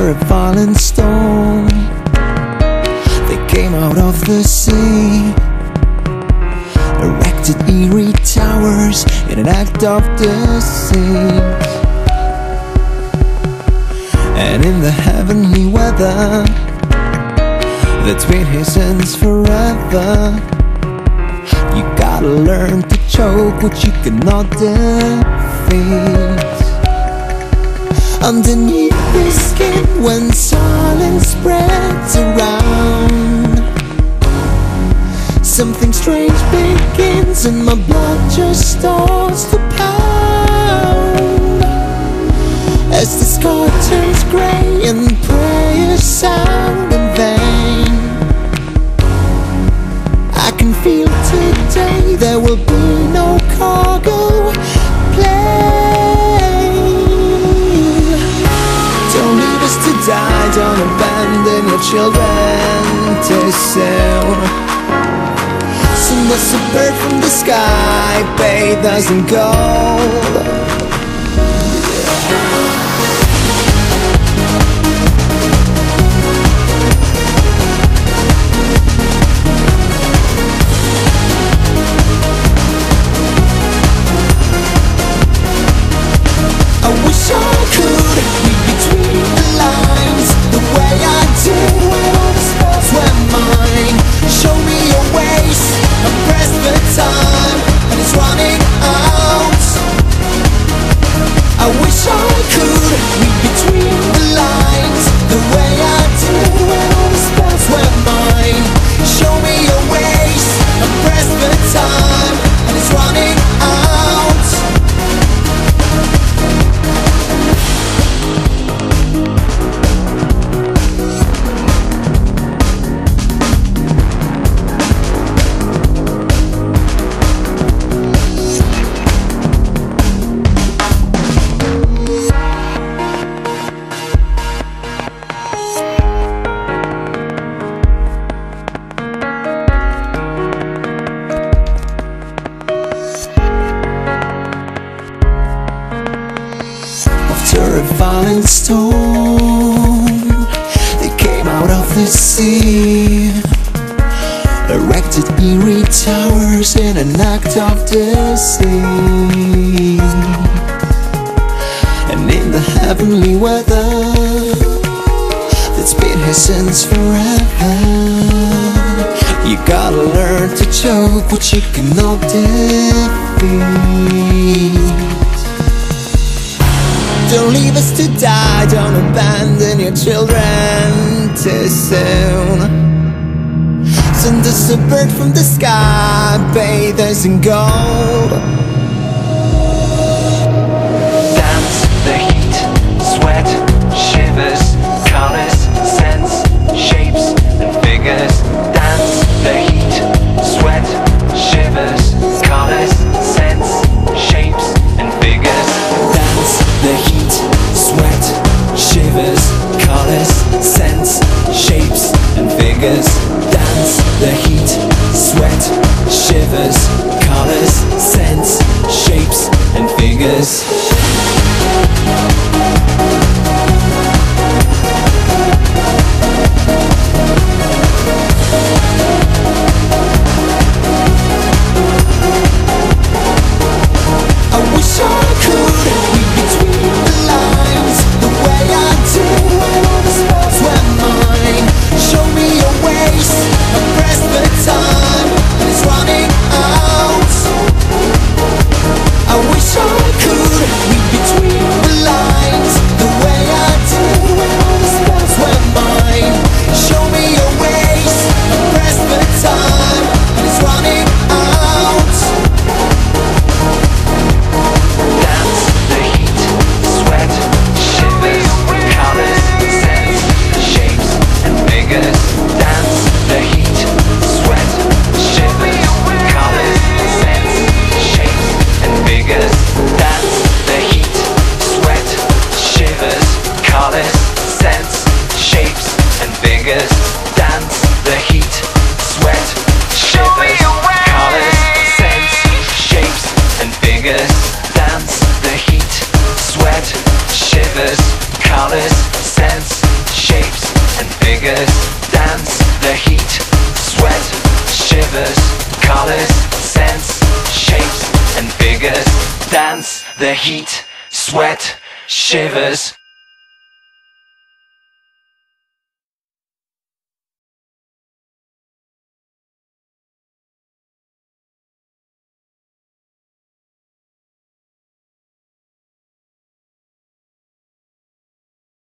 After a violent storm They came out of the sea Erected eerie towers In an act of deceit. And in the heavenly weather That's been here since forever You gotta learn to choke what you cannot defeat. Underneath the skin when silence spreads around. Something strange begins and my blood just starts to pound. As the sky turns grey and prayers sound in vain I can feel today there will be children too Send us a bird from the sky, bathe us in gold a violent They came out of the sea. Erected eerie towers in an act of deceit And in the heavenly weather That's been here since forever You gotta learn to choke what you cannot defeat to die, don't abandon your children too soon. Send us a bird from the sky, bathe us in gold colors, scents, shapes and figures colors, scents, shapes and figures. Dance the heat, sweat, shivers. Colors, scents, shapes and figures. Dance the heat, sweat, shivers.